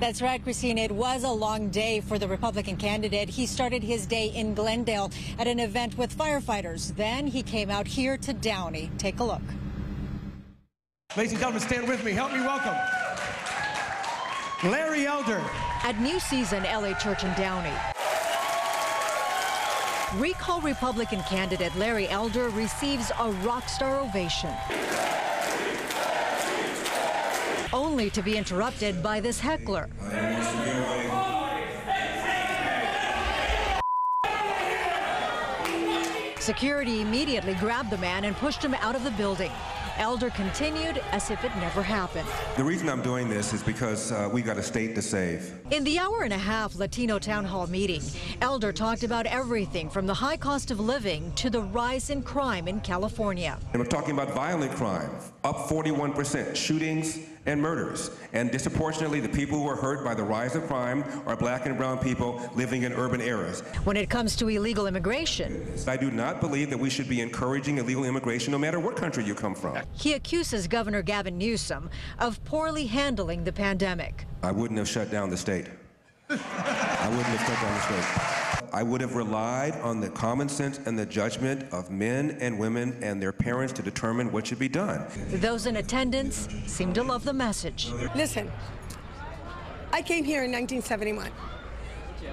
That's right, Christine. It was a long day for the Republican candidate. He started his day in Glendale at an event with firefighters. Then he came out here to Downey. Take a look. Ladies and gentlemen, stand with me. Help me welcome Larry Elder. At New Season LA Church in Downey. Recall Republican candidate Larry Elder receives a rock star ovation. Only to be interrupted by this heckler. Security immediately grabbed the man and pushed him out of the building. Elder continued as if it never happened. The reason I'm doing this is because uh, we got a state to save. In the hour and a half Latino town hall meeting, Elder talked about everything from the high cost of living to the rise in crime in California. And we're talking about violent crime, up 41%, shootings and murders. And disproportionately, the people who are hurt by the rise of crime are black and brown people living in urban areas. When it comes to illegal immigration, I do not believe that we should be encouraging illegal immigration no matter what country you come from. He accuses Governor Gavin Newsom of poorly handling the pandemic. I wouldn't have shut down the state. I wouldn't have shut down the state. I would have relied on the common sense and the judgment of men and women and their parents to determine what should be done. Those in attendance seem to love the message. Listen, I came here in 1971.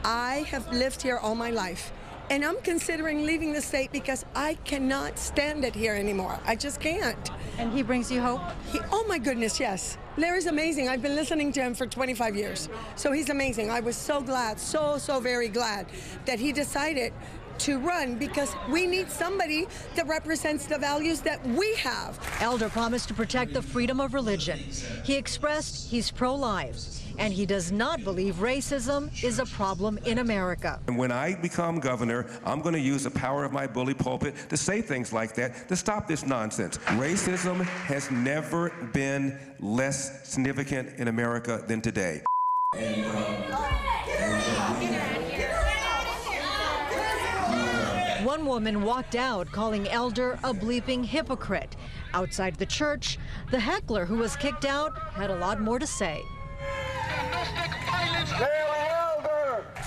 I have lived here all my life. And I'm considering leaving the state because I cannot stand it here anymore. I just can't. And he brings you hope? He, oh my goodness, yes. Larry's amazing. I've been listening to him for 25 years. So he's amazing. I was so glad, so, so very glad that he decided to run because we need somebody that represents the values that we have. Elder promised to protect the freedom of religion. He expressed he's pro-life and he does not believe racism is a problem in America. And when I become governor, I'm going to use the power of my bully pulpit to say things like that to stop this nonsense. Racism has never been less significant in America than today. And, um, One woman walked out calling Elder a bleeping hypocrite. Outside the church, the heckler who was kicked out had a lot more to say.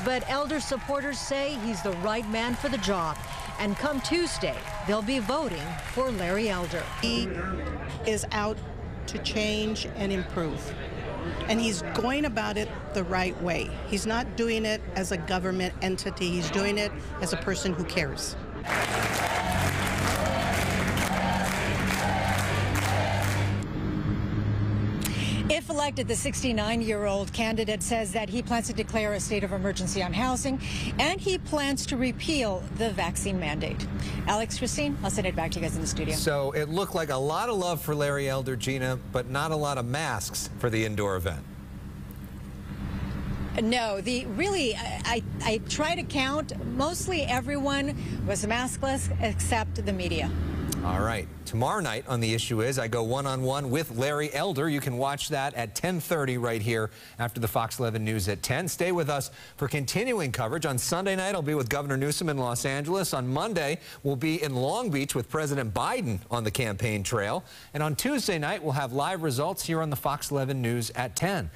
But Elder supporters say he's the right man for the job. And come Tuesday, they'll be voting for Larry Elder. He is out to change and improve. And he's going about it the right way. He's not doing it as a government entity, he's doing it as a person who cares. If elected, the 69-year-old candidate says that he plans to declare a state of emergency on housing, and he plans to repeal the vaccine mandate. Alex, Christine, I'll send it back to you guys in the studio. So it looked like a lot of love for Larry Elder, Gina, but not a lot of masks for the indoor event. No, the really, I, I try to count. Mostly everyone was maskless except the media. All right. Tomorrow night on The Issue Is, I go one-on-one -on -one with Larry Elder. You can watch that at 1030 right here after the Fox 11 News at 10. Stay with us for continuing coverage. On Sunday night, I'll be with Governor Newsom in Los Angeles. On Monday, we'll be in Long Beach with President Biden on the campaign trail. And on Tuesday night, we'll have live results here on the Fox 11 News at 10.